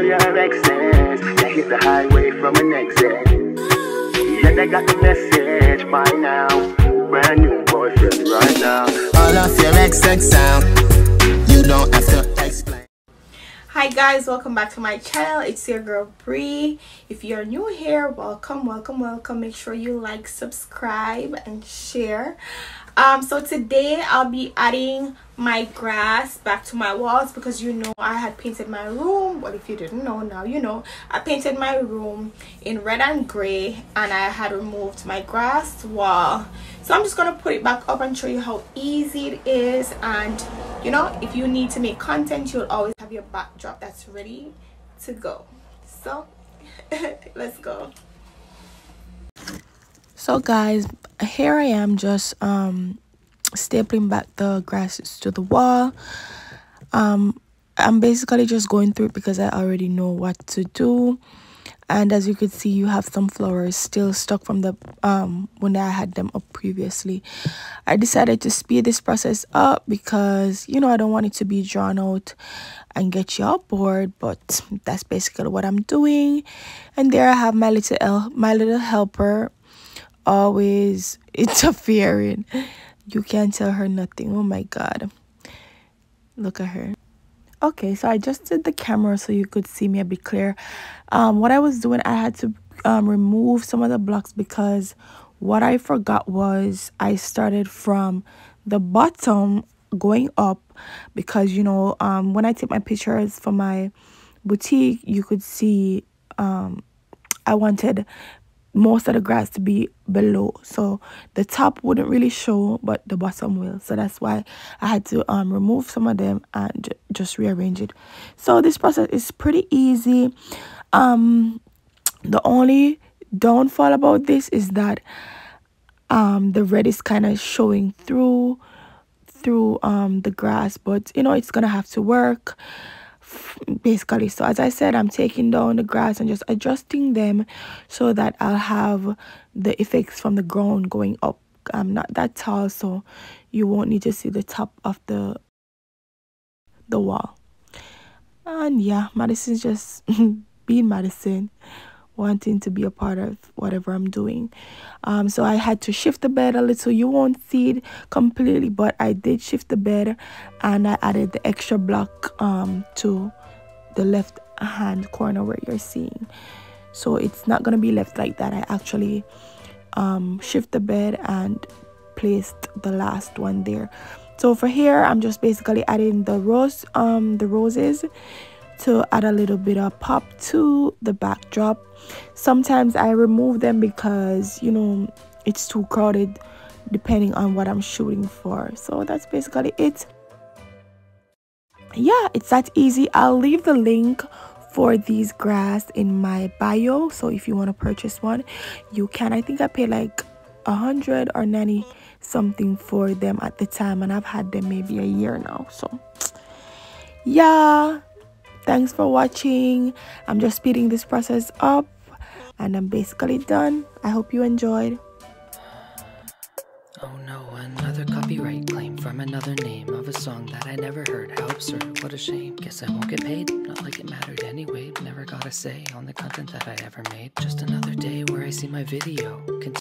all your exes. Yeah, hit the highway from an exit. Yeah, they got the message by now. Brand new boyfriend right now. All of your exes out. You don't have. Hi guys, welcome back to my channel. It's your girl Bree. If you're new here, welcome, welcome, welcome. Make sure you like, subscribe, and share um so today i'll be adding my grass back to my walls because you know i had painted my room well if you didn't know now you know i painted my room in red and gray and i had removed my grass wall so i'm just gonna put it back up and show you how easy it is and you know if you need to make content you'll always have your backdrop that's ready to go. So let's go. So guys here i am just um stapling back the grasses to the wall. Um i'm basically just going through because i already know what to do and as you can see you have some flowers still stuck from the um when i had them up previously i decided to speed this process up because you know i don't want it to be drawn out and get you all bored but that's basically what i'm doing and there i have my little my little helper always interfering. You can't tell her nothing. Oh my god. Look at her. Okay, so I just did the camera so you could see me a bit clear. Um, what I was doing, I had to um, remove some of the blocks because what I forgot was I started from the bottom going up because you know um when I take my pictures for my boutique you could see um I wanted most of the grass to be below. So the top wouldn't really show but the bottom will. So that's why i had to um remove some of them and just rearrange it. So this process is pretty easy. Um the only downfall about this is that um the red is kind of showing through through um the grass but you know it's gonna have to work basically so as i said i'm taking down the grass and just adjusting them so that i'll have the effects from the ground going up. I'm not that tall so you won't need to see the top of the the wall. And yeah madison's just being madison wanting to be a part of whatever I'm doing. Um, so I had to shift the bed a little. You won't see it completely, but I did shift the bed and I added the extra block um, to the left hand corner where you're seeing. So it's not going to be left like that. I actually um, shift the bed and placed the last one there. So for here, I'm just basically adding the rose, um, the roses to add a little bit of pop to the backdrop. Sometimes i remove them because you know it's too crowded depending on what i'm shooting for. So that's basically it. Yeah it's that easy. I'll leave the link for these grass in my bio. So if you want to purchase one you can. I think i paid like a hundred or 90 something for them at the time and i've had them maybe a year now so. Yeah thanks for watching. I'm just speeding this process up and i'm basically done. I hope you enjoyed. Oh no another copyright claim from another name of a song that i never heard. How absurd what a shame. Guess i won't get paid. Not like it mattered anyway. Never got a say on the content that i ever made. Just another day where i see my video Continue